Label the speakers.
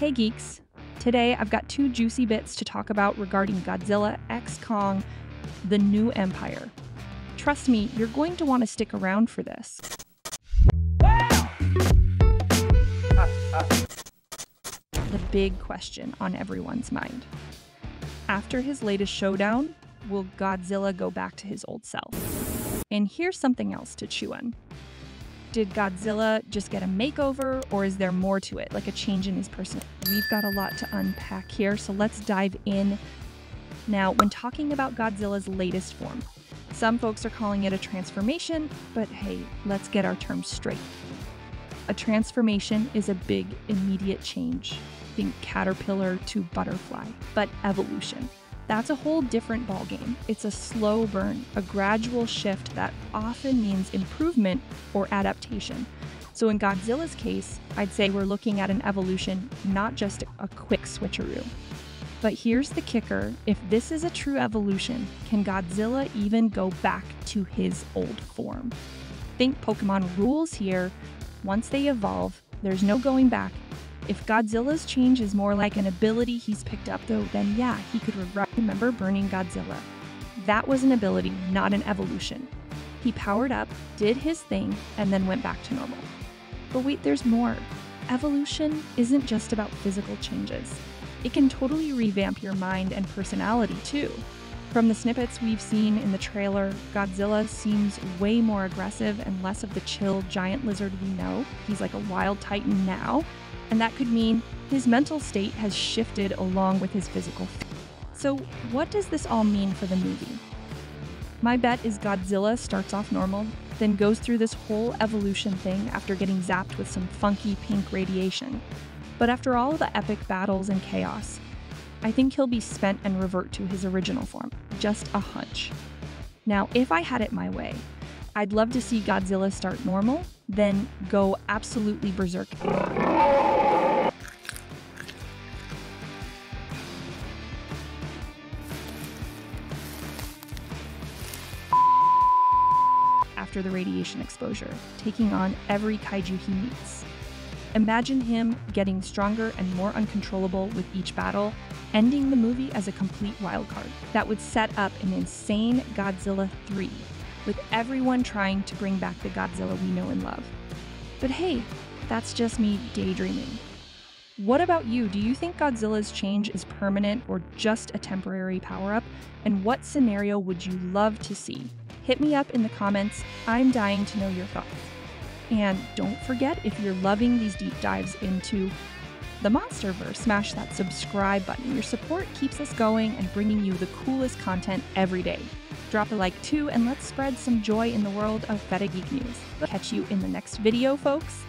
Speaker 1: Hey geeks! Today I've got two juicy bits to talk about regarding Godzilla X Kong The New Empire. Trust me, you're going to want to stick around for this. The big question on everyone's mind. After his latest showdown, will Godzilla go back to his old self? And here's something else to chew on. Did Godzilla just get a makeover, or is there more to it, like a change in his person? We've got a lot to unpack here, so let's dive in. Now, when talking about Godzilla's latest form, some folks are calling it a transformation, but hey, let's get our terms straight. A transformation is a big, immediate change. Think caterpillar to butterfly, but evolution. That's a whole different ballgame. It's a slow burn, a gradual shift that often means improvement or adaptation. So, in Godzilla's case, I'd say we're looking at an evolution, not just a quick switcheroo. But here's the kicker if this is a true evolution, can Godzilla even go back to his old form? Think Pokemon rules here. Once they evolve, there's no going back. If Godzilla's change is more like an ability he's picked up, though, then yeah, he could remember burning Godzilla. That was an ability, not an evolution. He powered up, did his thing, and then went back to normal. But wait, there's more. Evolution isn't just about physical changes. It can totally revamp your mind and personality too. From the snippets we've seen in the trailer, Godzilla seems way more aggressive and less of the chill giant lizard we know. He's like a wild titan now, and that could mean his mental state has shifted along with his physical. So, what does this all mean for the movie? My bet is Godzilla starts off normal, then goes through this whole evolution thing after getting zapped with some funky pink radiation. But after all the epic battles and chaos, I think he'll be spent and revert to his original form. Just a hunch. Now, if I had it my way, I'd love to see Godzilla start normal, then go absolutely berserk. After the radiation exposure, taking on every kaiju he meets. Imagine him getting stronger and more uncontrollable with each battle, ending the movie as a complete wildcard. That would set up an insane Godzilla 3, with everyone trying to bring back the Godzilla we know and love. But hey, that's just me daydreaming. What about you? Do you think Godzilla's change is permanent or just a temporary power up? And what scenario would you love to see? Hit me up in the comments. I'm dying to know your thoughts. And don't forget, if you're loving these deep dives into the Monsterverse, smash that subscribe button. Your support keeps us going and bringing you the coolest content every day. Drop a like too, and let's spread some joy in the world of Feta Geek News. Catch you in the next video, folks.